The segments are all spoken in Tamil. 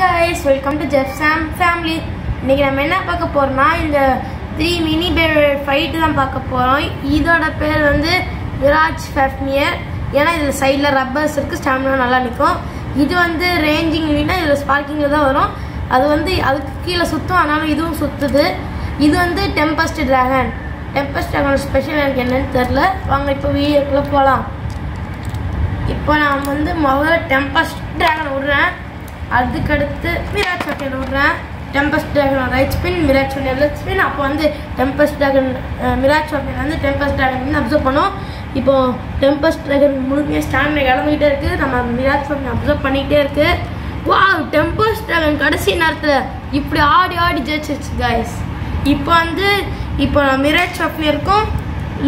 Guys welcome to Jeff Sam family இன்னைக்கு நம்ம என்ன பார்க்க போறோம்னா இந்த த்ரீ மினி பேர் ஃபைட்டு தான் பார்க்க போறோம். இதோட பேர் வந்து விராஜ் ஃபெஃப்மியர் ஏன்னா இதில் சைடில் ரப்பர்ஸ் இருக்குது ஸ்டாமினா நல்லா நிற்கும் இது வந்து ரேஞ்சிங் இல்லைன்னா இதில் ஸ்பார்க்கிங்கில் தான் வரும். அது வந்து அதுக்கு கீழே சுற்றும் ஆனாலும் இதுவும் சுற்றுது இது வந்து tempest dragon tempest dragon special எனக்கு என்னன்னு தெரில வாங்க இப்போ வீடியோக்குள்ளே போகலாம் இப்போ நான் வந்து முதல்ல டெம்பஸ்ட் டிராகன் விடுறேன். அதுக்கடுத்து மிராஜ் சாப்பியன் விடுறேன் tempest dragon right spin mirage champion left spin அப்போ வந்து டெம்பஸ் டிராகன் மிராஜ் சாப்பியன் வந்து டெம்பஸ் டிராகன் வந்து அப்சர்வ் பண்ணோம். இப்போ டெம்பஸ் டிராகன் முழுமையாக ஸ்டாமினா இழந்துகிட்டே இருக்குது நம்ம மிராஜ் சாப்பியன் அப்சர்வ் பண்ணிக்கிட்டே இருக்குது வா டெம்பஸ் டிராகன் கடைசி நேரத்தில் இப்படி ஆடி ஆடி ஜெயிச்சிருச்சு கைஸ் இப்போ வந்து இப்போ மிராஜ் சாப்பியருக்கும்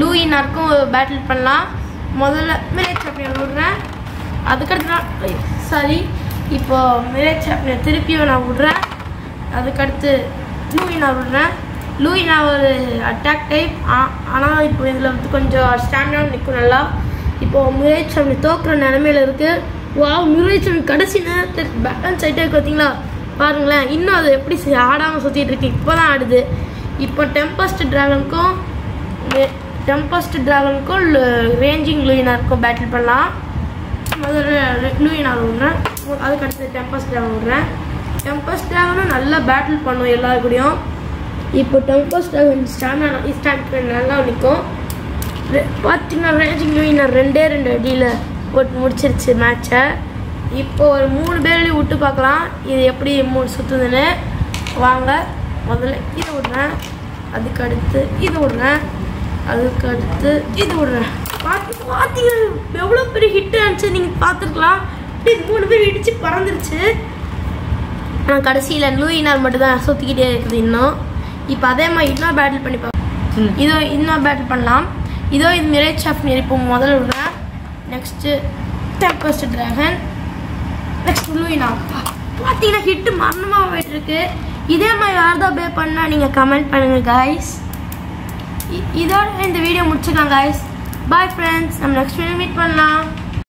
லூயினாருக்கும் பேட்டில் பண்ணலாம். முதல்ல மிராஜ் சாப்பியன் விடுறேன் அதுக்கடுத்து நான் சாரி இப்போ மிரேட் சாப்பியன் திருப்பியும் நான் விடுறேன். அதுக்கடுத்து லூயினா விடுறேன். லூயினா ஒரு அட்டாக் டைப் ஆனால் இப்போ இதில் வந்து கொஞ்சம் ஸ்டாமினா நிற்கும் நல்லா. இப்போ மிரேட் சாமி தோக்குற நிலமையில இருக்குது வா முரேஜ் சாமி கடைசி நேரத்தில் பேலன்ஸ் ஆகிட்டே இருக்கு பார்த்தீங்களா பாருங்களேன் இன்னும் அது எப்படி ஆடாமல் சுற்றிட்டு இருக்கு. இப்போ தான் ஆடுது இப்போ டெம்பஸ்ட் ட்ராகனுக்கும் டெம்பஸ்ட் ட்ராகனுக்கும் ரேஞ்சிங் லூயினாருக்கும் பேட்டில் பண்ணலாம். முதல்ல லூயினார் அதுக்கு அடுத்து டெம்பஸ் ட்ராகன் விட்றேன் டெம்பஸ் ட்ராகனும் நல்லா பேட்டில் பண்ணும் எல்லாருக்கூடையும் இப்போ டெம்பஸ் ட்ராகன் ஸ்டாமினா ஸ்டாண்ட் நல்லா நிற்கும் பார்த்தீங்கன்னா ரேஞ்சிங் லூயினார் ரெண்டே ரெண்டு அடியில் போட்டு முடிச்சிருச்சு மேட்சை இப்போ ஒரு மூணு பேர்லேயும் விட்டு பார்க்கலாம். இது எப்படி மூணு சுற்றுதுன்னு வாங்க முதல்ல இதை விட்றேன். அதுக்கடுத்து இது விடுறேன். அதுக்கு அடுத்து இது விடுறேன். பார்த்து பார்த்தீங்க எவ்வளோ பெரிய ஹிட் ஆனிச்சு நீங்கள் பார்த்துருக்கலாம். இப்படி மூணு பேர் இடிச்சு பறந்துருச்சு. ஆனால் கடைசியில் லூயினார் மட்டும் தான் சுற்றிக்கிட்டே இருக்குது இன்னும். இப்போ அதே மாதிரி இன்னும் பேட்டில் பண்ணி பார்க்கலாம் இதோ இன்னும் பேட்டில் பண்ணலாம். இதோ இது மிரேஜ் ஆஃப் இப்போ முதல்ல விடுறேன் next tempest dragon next Luinor பார்த்தீங்கன்னா ஹிட்டு மரணமாக போயிட்டு இருக்கு இதே மாதிரி யார்தான் பே பண்ணால் நீங்கள் கமெண்ட் பண்ணுங்கள் காய்ஸ் இதோட இந்த வீடியோ முடிச்சுக்கலாம் காய்ஸ் பாய் ஃப்ரெண்ட்ஸ் நம்ம நெக்ஸ்ட் வீடியோ மீட் பண்ணலாம்.